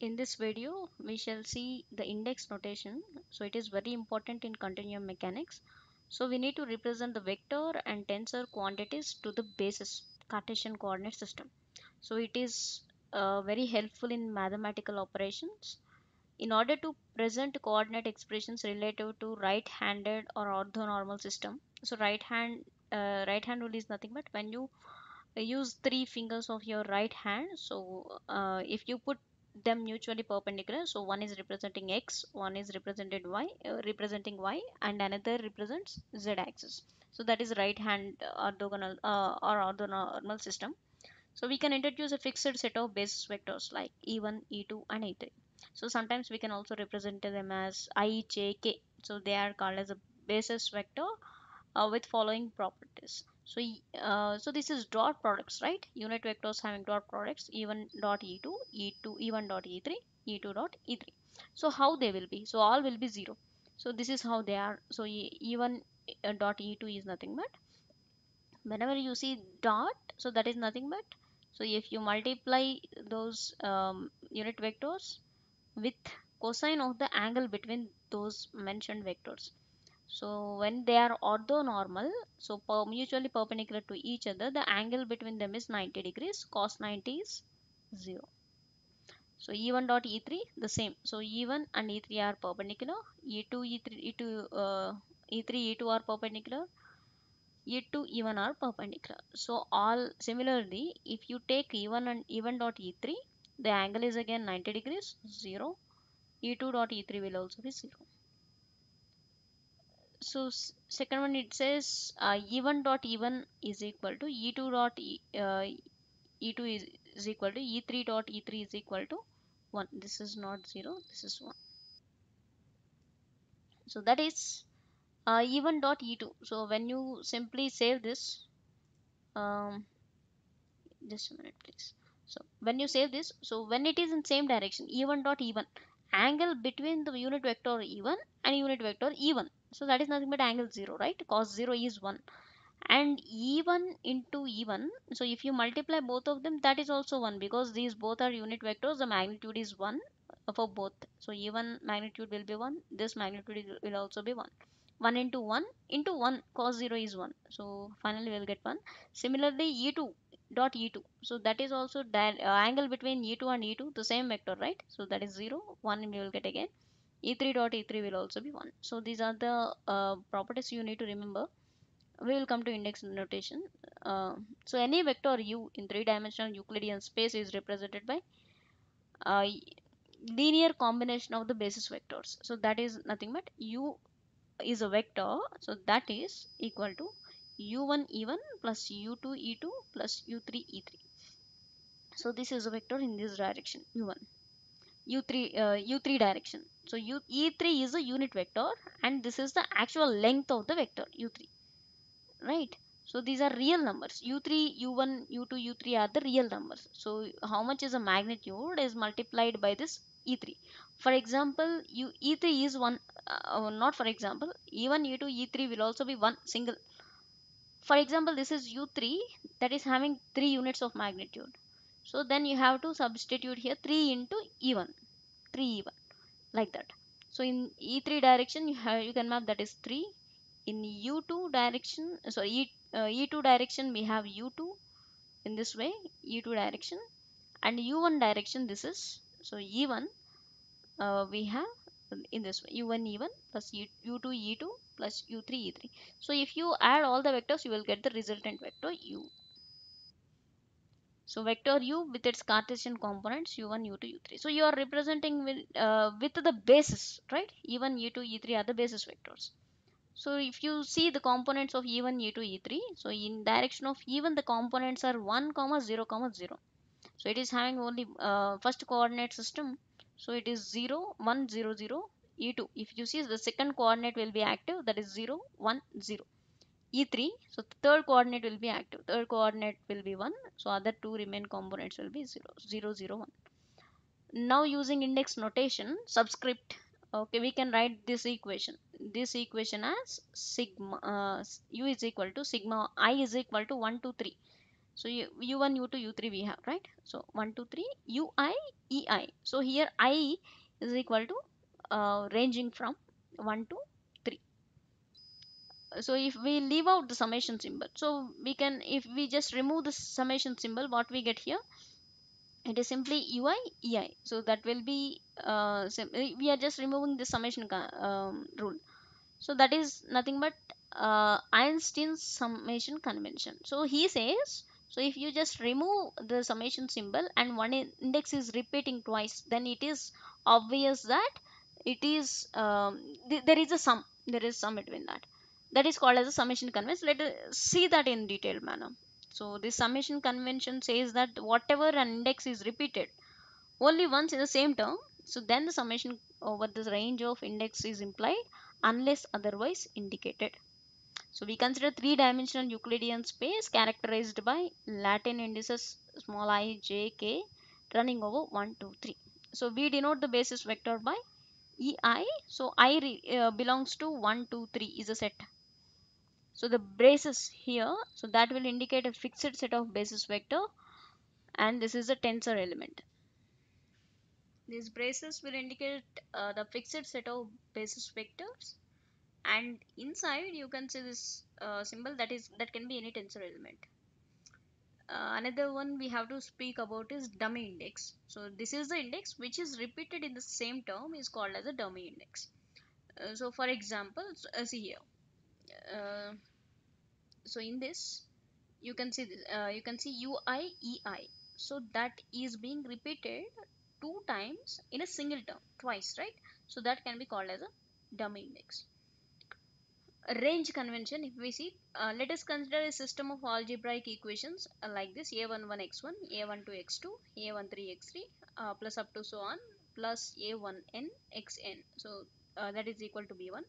In this video, we shall see the index notation. So it is very important in continuum mechanics. So we need to represent the vector and tensor quantities to the basis Cartesian coordinate system. So it is uh, very helpful in mathematical operations. In order to present coordinate expressions relative to right-handed or orthonormal system. So right hand uh, right hand rule is nothing but when you use three fingers of your right hand so uh, if you put them mutually perpendicular. So one is representing x one is represented y uh, representing y and another represents z axis. So that is right hand orthogonal uh, or orthonormal system. So we can introduce a fixed set of basis vectors like e1 e2 and e3 so sometimes we can also represent them as i j k. So they are called as a basis vector uh, with following properties so uh, so this is dot products right? Unit vectors having dot products e1 dot e2 e2 e1 dot e3 e2 dot e3 so how they will be? So all will be zero. So this is how they are. So e1 uh, dot e2 is nothing but. Whenever you see dot so that is nothing but. So if you multiply those um, unit vectors with cosine of the angle between those mentioned vectors so when they are orthonormal, so per mutually perpendicular to each other, the angle between them is 90 degrees, cos 90 is 0. So E1 dot E3 the same. So E1 and E3 are perpendicular, E2, E3, E2, uh, E3, E2 are perpendicular, E2, E1 are perpendicular. So all similarly, if you take E1 and E1 dot E3, the angle is again 90 degrees, 0. E2 dot E3 will also be 0 so second one it says uh, e1 dot e1 is equal to e2 dot e, uh, e2 is, is equal to e3 dot e3 is equal to 1 this is not 0 this is 1 so that is uh, e1 dot e2 so when you simply save this um, just a minute please. So when you save this so when it is in same direction e1 dot e1 angle between the unit vector e1 and unit vector e1 so that is nothing but angle 0 right? Cos 0 is 1 and e1 into e1 so if you multiply both of them that is also 1 because these both are unit vectors the magnitude is 1 for both. So e1 magnitude will be 1 this magnitude will also be 1 1 into 1 into 1 cos 0 is 1 so finally we'll get 1 similarly e2 dot e2 so that is also uh, angle between e2 and e2 the same vector right? So that is 0 1 we will get again e3 dot e3 will also be 1 so these are the uh, properties you need to remember. We will come to index notation. Uh, so any vector u in three dimensional euclidean space is represented by a linear combination of the basis vectors. So that is nothing but u is a vector. So that is equal to u1 e1 plus u2 e2 plus u3 e3 so this is a vector in this direction u1 u3 uh, u3 direction. So u e3 is a unit vector and this is the actual length of the vector u3 right? So these are real numbers. U3 u1 u2 u3 are the real numbers. So how much is a magnitude is multiplied by this e3 for example u e3 is one uh, not for example e1 e2 e3 will also be one single. For example this is u3 that is having 3 units of magnitude so then you have to substitute here 3 into e1 3 e1 like that. So in e3 direction you have you can map that is 3 in u2 direction sorry e, uh, e2 direction we have u2 in this way e2 direction. And u1 direction this is so e1 uh, we have in this way u1 e1 plus u2 e2 plus u3 e3 so if you add all the vectors you will get the resultant vector u so vector u with its cartesian components u1 u2 u3 so you are representing with, uh, with the basis right? E1 e2 e3 are the basis vectors. So if you see the components of e1 e2 e3 so in direction of e1 the components are 1 comma 0 comma 0 so it is having only uh, first coordinate system. So it is 0 1 0 0 e2 if you see the second coordinate will be active that is 0 1 0 e3 so the third coordinate will be active. Third coordinate will be 1 so other two remain components will be 0 0 0 1 now using index notation subscript okay we can write this equation. This equation as sigma uh, u is equal to sigma i is equal to 1 to 3 so u, u1 u2 u3 we have right? So 1 2 3 ui ei so here i is equal to uh, ranging from 1 to 3 so if we leave out the summation symbol so we can if we just remove the summation symbol what we get here? It is simply ui ei so that will be uh, we are just removing the summation um, rule. So that is nothing but uh, Einstein's summation convention. So he says so if you just remove the summation symbol and one index is repeating twice then it is obvious that it is um, th there is a sum there is sum between that that is called as a summation convention let us see that in detailed manner so this summation convention says that whatever an index is repeated only once in the same term so then the summation over this range of index is implied unless otherwise indicated so we consider three-dimensional Euclidean space characterized by Latin indices small i, j, k running over 1, 2, 3. So we denote the basis vector by ei. So i uh, belongs to 1, 2, 3 is a set. So the braces here, so that will indicate a fixed set of basis vector and this is a tensor element. These braces will indicate uh, the fixed set of basis vectors and inside you can see this uh, symbol that is that can be any tensor element. Uh, another one we have to speak about is dummy index. So this is the index which is repeated in the same term is called as a dummy index. Uh, so for example uh, see here. Uh, so in this you can see uh, you can see ui ei so that is being repeated two times in a single term twice right? So that can be called as a dummy index. Range convention if we see uh, let us consider a system of algebraic equations uh, like this a11 x1 a12 x2 a13 x3 uh, plus up to so on plus a1n xn so uh, that is equal to b1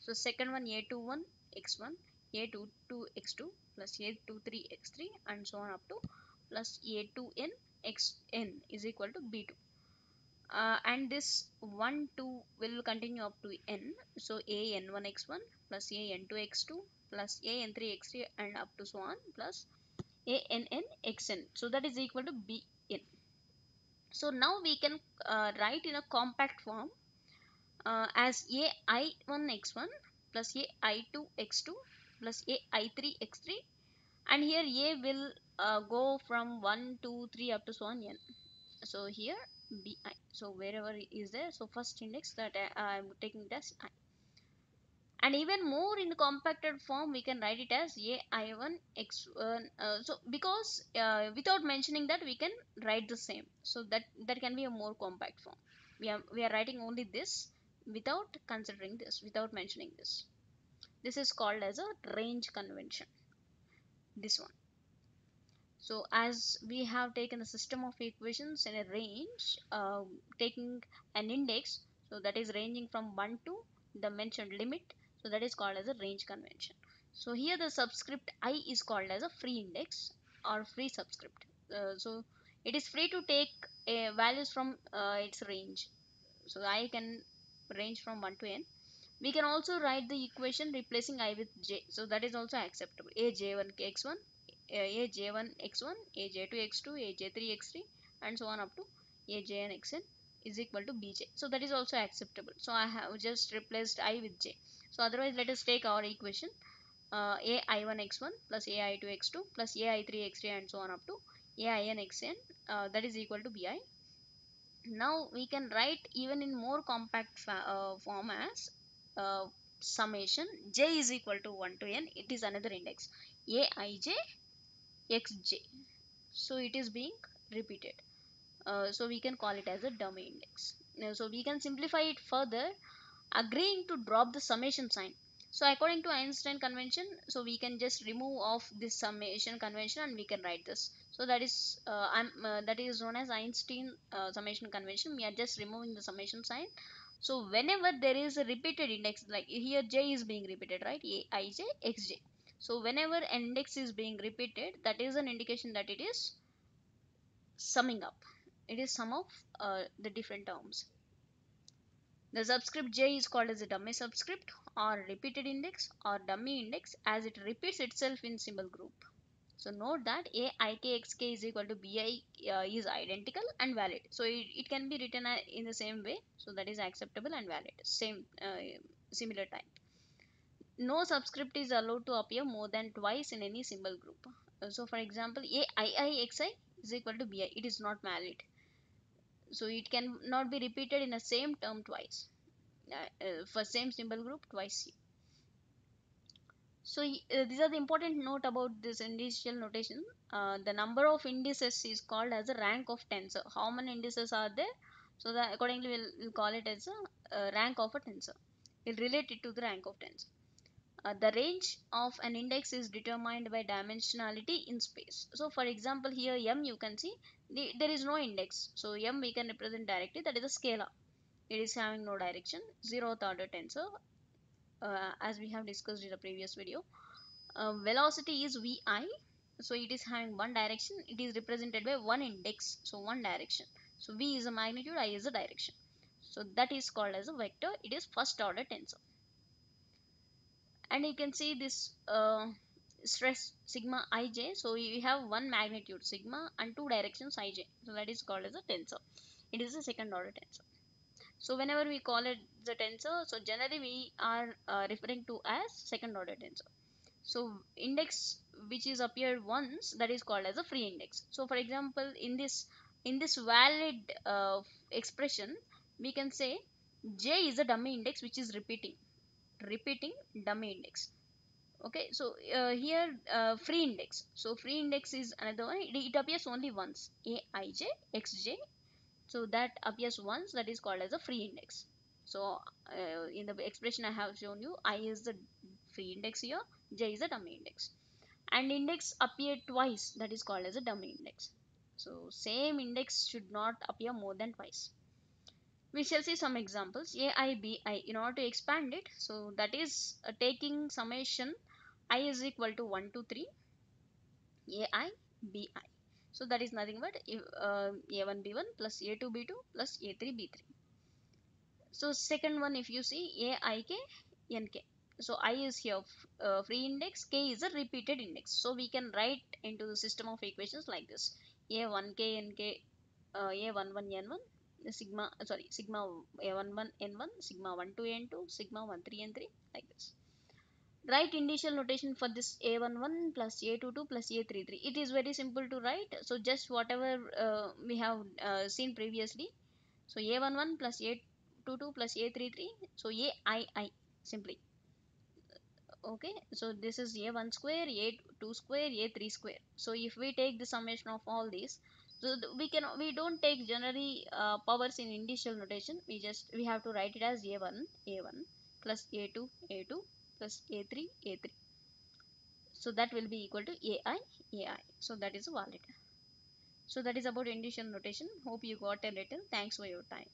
so second one a21 x1 a22 x2 plus a23 x3 and so on up to plus a2n xn is equal to b2 uh, and this 1 2 will continue up to n. So a n1 x1 plus a n2 x2 plus a n3 x3 and up to so on plus a n n xn so that is equal to bn so now we can uh, write in a compact form uh, as a i1 x1 plus a i2 x2 plus a i3 x3 and here a will uh, go from 1 2 3 up to so on n. So here bi so wherever is there so first index that I, am taking it as i. And even more in compacted form we can write it as a i1 x1 uh, so because uh, without mentioning that we can write the same. So that that can be a more compact form. We are we are writing only this without considering this without mentioning this this is called as a range convention this one. So as we have taken a system of equations in a range uh, taking an index so that is ranging from 1 to the mentioned limit so that is called as a range convention. So here the subscript i is called as a free index or free subscript. Uh, so it is free to take uh, values from uh, its range. So i can range from 1 to n we can also write the equation replacing i with j. So that is also acceptable. A j1 x1 a j1 x1 a j2 x2 a j3 x3 and so on up to a jn xn is equal to bj so that is also acceptable. So i have just replaced i with j. So otherwise let us take our equation uh, a i1 x1 plus a i2 x2 plus a i3 x3 and so on up to a in xn uh, that is equal to bi now we can write even in more compact uh, form as uh, summation j is equal to 1 to n it is another index. A i j xj so it is being repeated. Uh, so we can call it as a dummy index. Now, so we can simplify it further. Agreeing to drop the summation sign. So according to einstein convention so we can just remove off this summation convention and we can write this. So that is uh, uh, that is known as einstein uh, summation convention. We are just removing the summation sign so whenever there is a repeated index like here j is being repeated right a i j x j so whenever index is being repeated, that is an indication that it is summing up. It is sum of uh, the different terms. The subscript j is called as a dummy subscript or repeated index or dummy index as it repeats itself in symbol group. So note that a i k x k is equal to b i uh, is identical and valid. So it, it can be written uh, in the same way. So that is acceptable and valid. Same uh, similar type. No subscript is allowed to appear more than twice in any symbol group. Uh, so for example a i i x i is equal to bi it is not valid. So it can not be repeated in the same term twice. Uh, uh, for same symbol group twice so uh, these are the important note about this indicial notation. Uh, the number of indices is called as a rank of tensor how many indices are there? So that accordingly we'll, we'll call it as a uh, rank of a tensor we'll relate it to the rank of tensor uh, the range of an index is determined by dimensionality in space. So for example here m you can see the, there is no index. So m we can represent directly. That is a scalar. It is having no direction. Zeroth order tensor uh, as we have discussed in the previous video. Uh, velocity is vi so it is having one direction. It is represented by one index so one direction. So v is a magnitude i is a direction. So that is called as a vector. It is first order tensor. And you can see this uh, stress sigma ij so you have one magnitude sigma and two directions ij so that is called as a tensor. It is a second order tensor so whenever we call it the tensor so generally we are uh, referring to as second order tensor. So index which is appeared once that is called as a free index. So for example in this in this valid uh, expression we can say j is a dummy index which is repeating repeating dummy index. Okay so uh, here uh, free index. So free index is another one. It, it appears only once. A i j x j so that appears once that is called as a free index. So uh, in the expression i have shown you i is the free index here j is the dummy index. And index appear twice that is called as a dummy index. So same index should not appear more than twice. We shall see some examples a i b i. In order to expand it so that is uh, taking summation i is equal to 1 to 3 a i b i so that is nothing but uh, a1 b1 plus a2 b2 plus a3 b3 so second one if you see aik a i k n k. So i is here uh, free index k is a repeated index. So we can write into the system of equations like this. A1 k n k uh, a11 n1 sigma sorry sigma a11 n1 sigma 1 2 n2 sigma 1 3 n3 like this write indicial notation for this a11 plus a22 plus a33 it is very simple to write. So just whatever uh, we have uh, seen previously. So a11 plus a22 plus a33 so ai simply. Okay? So this is a1 square a2 square a3 square. So if we take the summation of all these so we can we don't take generally uh, powers in indicial notation. We just we have to write it as a1 a1 plus a2 a2 plus a3 a3 so that will be equal to ai ai so that is valid. So that is about indicial notation. Hope you got a little. Thanks for your time